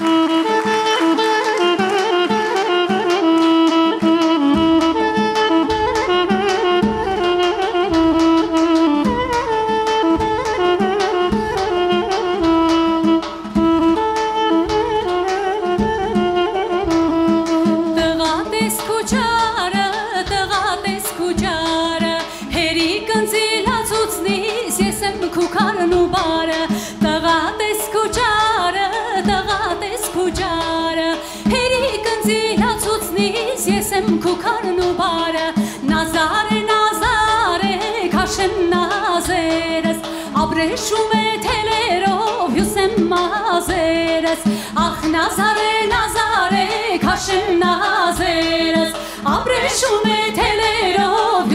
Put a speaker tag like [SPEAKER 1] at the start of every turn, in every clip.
[SPEAKER 1] Música նազարե նազարե քաշեմ նազերս աբրեշում է թելերով հյուսեմ մազերս ախ նազարե նազարե քաշեմ նազերս աբրեշում է թելերով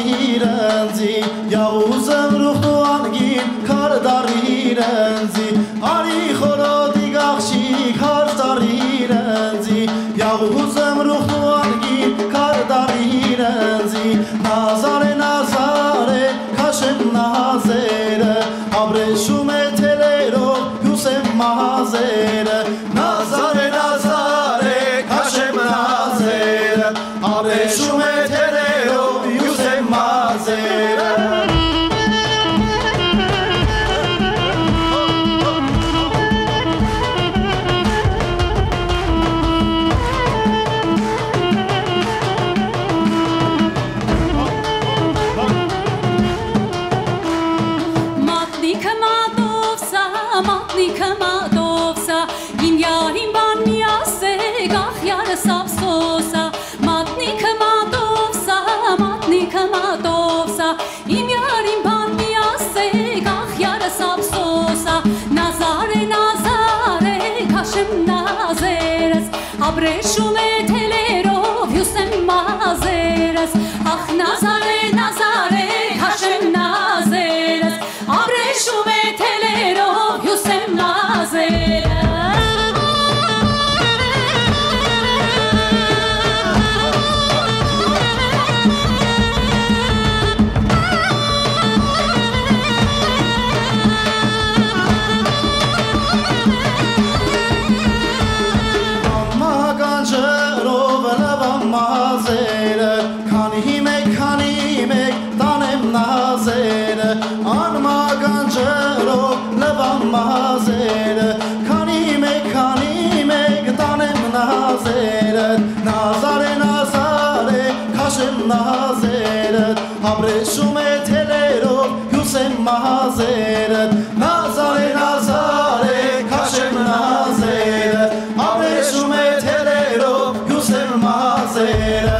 [SPEAKER 2] har zarirenzi Yavuzem ruhtu angin kar darirenzi Ali khoro digakshi
[SPEAKER 1] Nikama dovsa, gim yarim ban miase, gah yara sapsa. Նազերս, աբրեշում է թելերով, հյուսեմ մազերս, ախ նազարե նազարե, քաշեմ անմական
[SPEAKER 2] ջրով լվան մազերը քանի մեկ քանի մեկ տանեմ նազերը նազարե նազարե քաշեմ նազերը ապրեշում է թելերով հյուսեմ մազերը նազարե նազարե քաշեմ նազերը ապրեշում է թելերով հյուսեմ մազերը